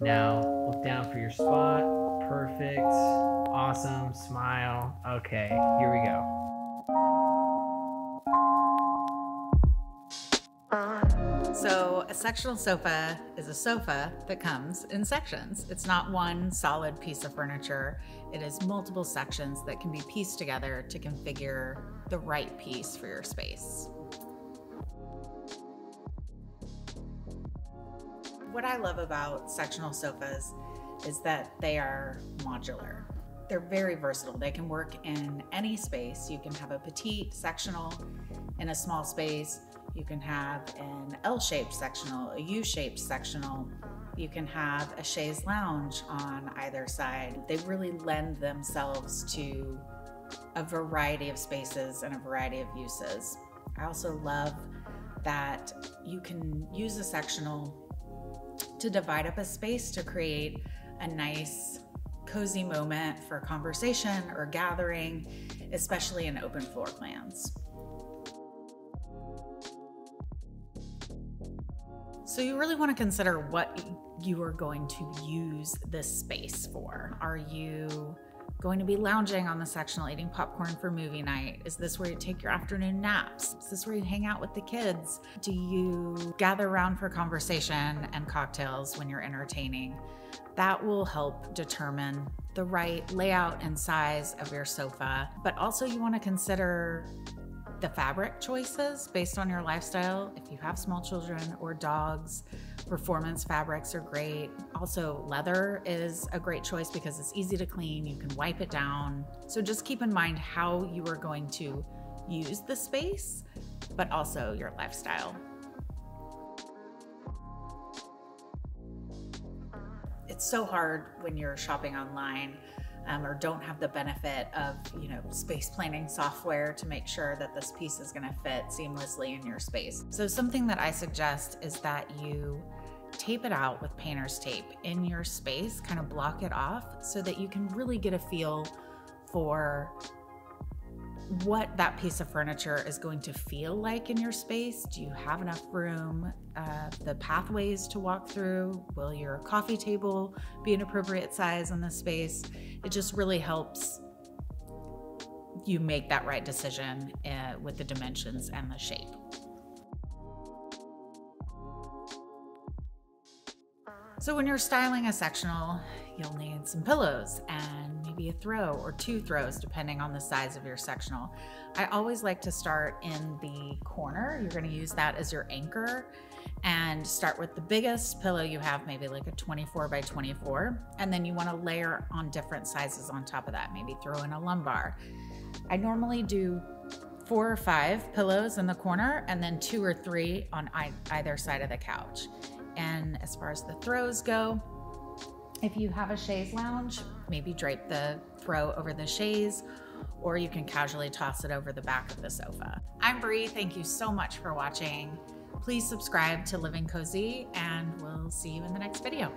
Now look down for your spot. Perfect. Awesome. Smile. Okay, here we go. So, a sectional sofa is a sofa that comes in sections. It's not one solid piece of furniture, it is multiple sections that can be pieced together to configure the right piece for your space. What I love about sectional sofas is that they are modular. They're very versatile. They can work in any space. You can have a petite sectional in a small space. You can have an L-shaped sectional, a U-shaped sectional. You can have a chaise lounge on either side. They really lend themselves to a variety of spaces and a variety of uses. I also love that you can use a sectional to divide up a space to create a nice cozy moment for conversation or gathering, especially in open floor plans. So you really want to consider what you are going to use this space for. Are you going to be lounging on the sectional eating popcorn for movie night? Is this where you take your afternoon naps? Is this where you hang out with the kids? Do you gather around for conversation and cocktails when you're entertaining? That will help determine the right layout and size of your sofa. But also, you want to consider the fabric choices based on your lifestyle. If you have small children or dogs, performance fabrics are great. Also, leather is a great choice because it's easy to clean, you can wipe it down. So just keep in mind how you are going to use the space, but also your lifestyle. It's so hard when you're shopping online um, or don't have the benefit of you know space planning software to make sure that this piece is going to fit seamlessly in your space. So something that I suggest is that you tape it out with painter's tape in your space, kind of block it off so that you can really get a feel for what that piece of furniture is going to feel like in your space. Do you have enough room? Uh, the pathways to walk through? Will your coffee table be an appropriate size in the space? It just really helps you make that right decision uh, with the dimensions and the shape. So when you're styling a sectional, you'll need some pillows and maybe a throw or two throws depending on the size of your sectional. I always like to start in the corner. You're gonna use that as your anchor and start with the biggest pillow you have, maybe like a 24 by 24. And then you wanna layer on different sizes on top of that. Maybe throw in a lumbar. I normally do four or five pillows in the corner and then two or three on either side of the couch. And as far as the throws go, if you have a chaise lounge, maybe drape the throw over the chaise or you can casually toss it over the back of the sofa. I'm Bri. Thank you so much for watching. Please subscribe to Living Cozy and we'll see you in the next video.